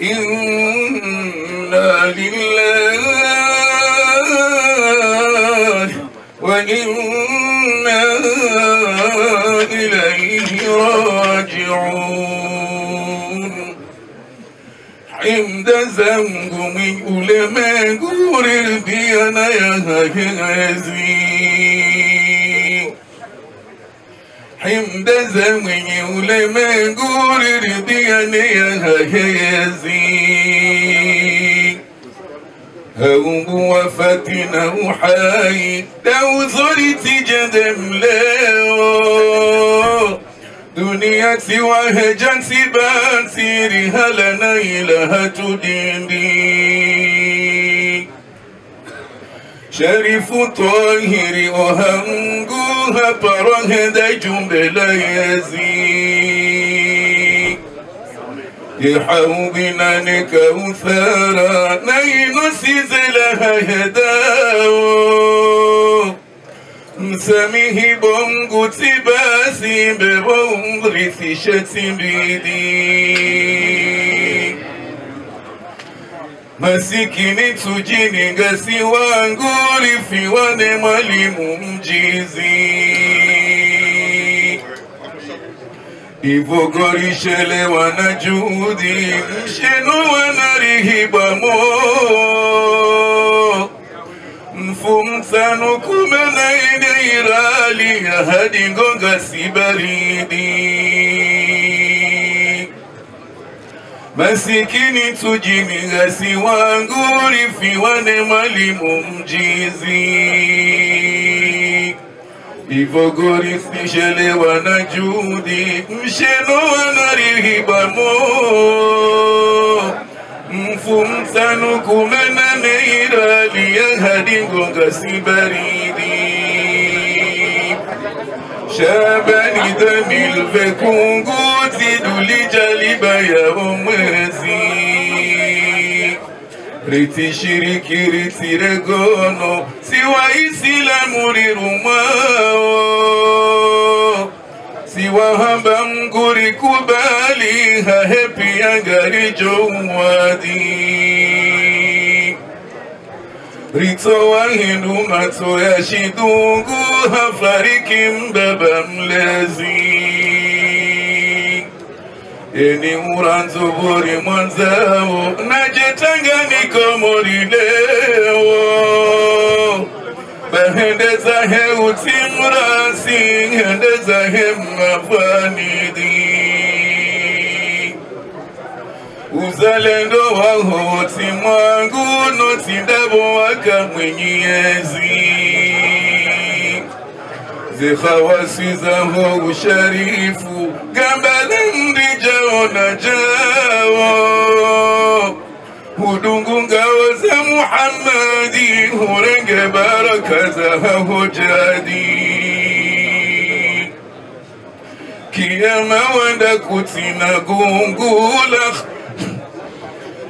إنا لله وإنا إليه راجعون. عند زنقم علماء قول الديانة يا هزيم علماء قول الديانة يا هزيم هم وفتنا وحاي لو زرت جدم لا دنيا سوى جنس باسيرها لنا إله تديني شريف طاهر وهنقوها برهد جنبلا يزيد يحاوبنا نكوثارا نينسيز لها هداو مساميه بونغو تباسي ببونغري في شتي بيدي Masikini tujininga, si wangu lifiwa ne mwalimu mjizi. Ivokorishelewa na juhudi, mshenuwa na rihibamo. Mfumsanu kumena ine irali, Hadi ngonga si baridi. Masikini tujini gasi wangu rifiwane mwalimu mjizi Ivogori sishelewa na juhudi mshelewa na rihibamo mfumsanu kumena neira liyahadingo gasi baridi شابني دم الفكون قوتي دولي جالبا يا Riti shiriki riti regono siwa isilamu rirumao siwa hamba mguri kubali hahepi angari jowadi Rito wa hindu mato ya shidungu hafariki mbaba mlezi Eni uranzo bori mwanzao najetanganyika morileo bahendeza he utimrasi hendeza he mafanidi uzalendo waho timwangu notindabo waka mwenyezi zikhawasi zaho usharifu gambalendijao jao hudungu ngao za muhammadi hurenge baraka za hujadi kiyama wenda kutina gungula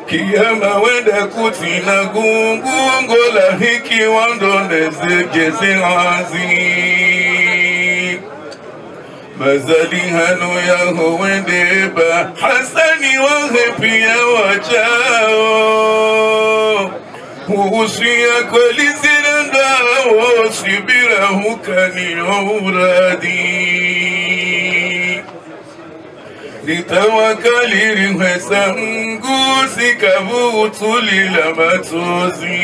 kiyama wenda kutina gungungola hiki Mazali hano yangu wendeba Hasani wahe pia wachao Uhusia kwa lizira Sibira hukani uradi. Nitawakali rinwesa mgusi Kabu utulila matozi.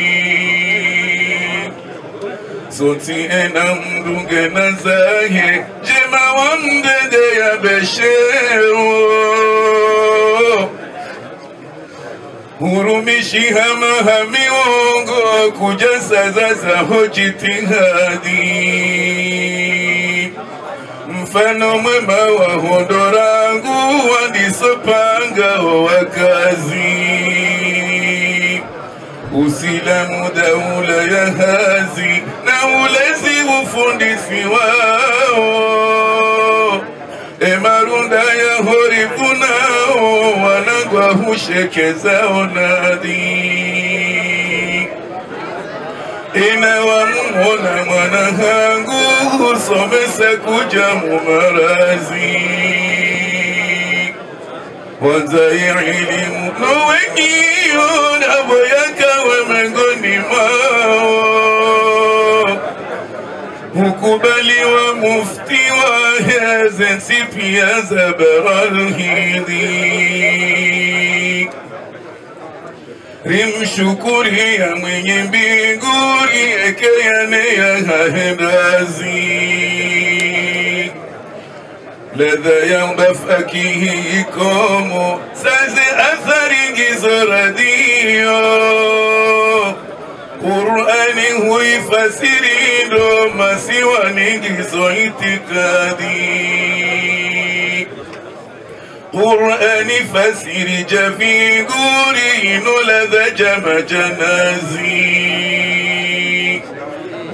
Soti ena mdunge na zahe ma wanda da ya bashiru hurumishiha mahamiungo kujasazaza hojitihadi mfano mwema wa hondo rangu wandisopanga wa kazi Usilamu daula ya hazi na ulezi ufundisi wao wanagwa hushekeza onadi inawamona mwana hangu usomese kuja mumarazi wanzai elimu nowengiyo nabo yakawe mengoni mao hukubaliwa mufti wa hezensi pia za baralhidhi rimshukuria mwenye mbinguni ekeyane ya hahendazi ladha ya mafakihi ikomo saze athari ngizo radio القرآن هو يفسري لو ما سوى نجز اعتقادي. قرآن فسر جفي قوري نلذ جم جنازي.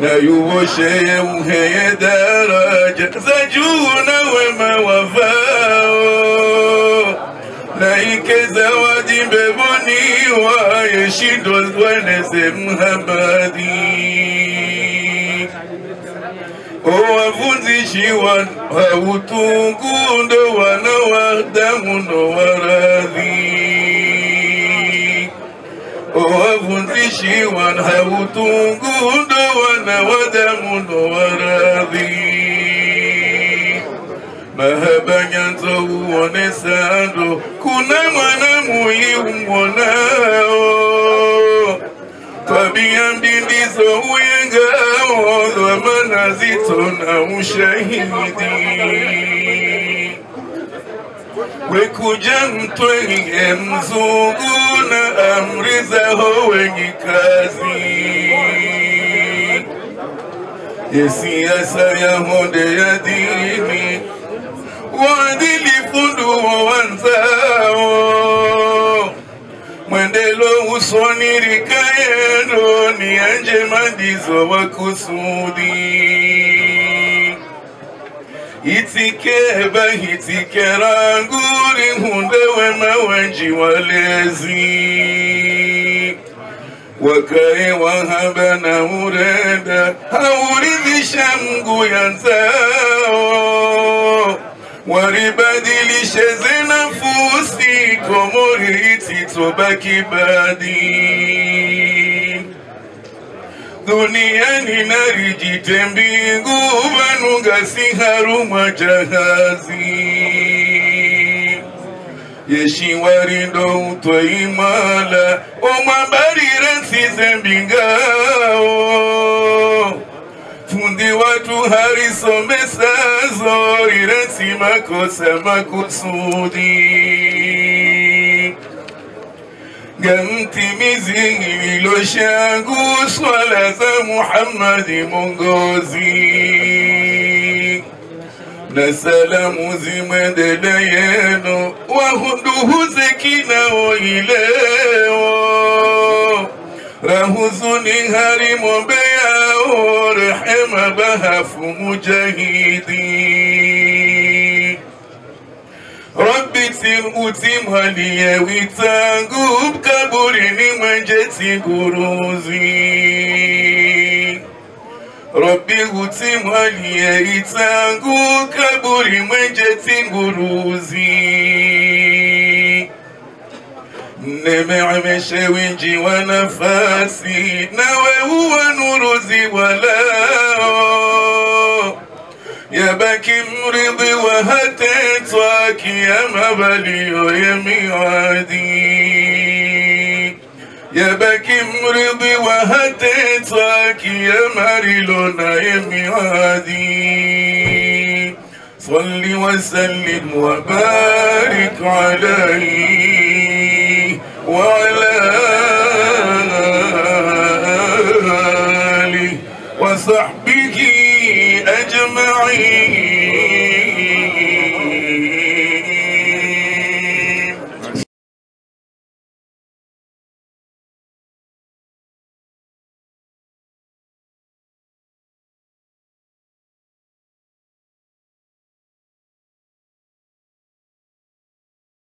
نيو شيم هي دارا جزجون وما وفاؤ malaika zawadi mbebuni wayeshindwa wanesemhabadi owafunzishi wautungu ndo wana wadamu ndo waradhi. Owafunzishi wanhautungu ndo wana wadamu ndo waradhi. Mahaba nyanzo uone sando muiumwonao tabia mbindizo uyengao dhamana zito na ushahidi. Wekuja mtwenge mzungu na amri zaho wenye kazi. Yesiasa ya honde ya dini waadilifu nduo wanzao mwendelo usoni rikayendo ni anje mandizo wakusudi itike ranguri wema walezi wakae wahaba na urenda hauridhisha ya nzao. Waribadilishe komori ititobaki badi. Duniani narijite mbingu vanunga siharumwa jahazi yeshiwarindo utwaimala omwabarira nsize mbingao fundi watu harisomesazo irensi makosa makusudi gamtimizi hilo shangu swala za Muhammadi mongozi na salamu zimwendele yenu wahuduhuze kinao ileo rahuzuni harimombe yao rehema bahafu mujahidi Rabbi utimhalie wita nguvu kaburini mwenje tiguruzi Robi utimhalie ita nguvu kaburi mwenje tiguruzi Nimeamesha wingi wa nafasi nawe uwe nuruzi walao يا باكي مرضي وهتيت واكي يا مبالي يا ميعادي يا باكي مرضي وهتيت واكي يا مريلونا يا ميعادي صل وسلم وبارك عليه وعلى آله وصحبه going